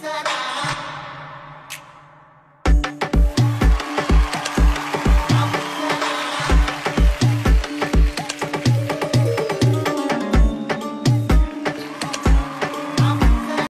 Será?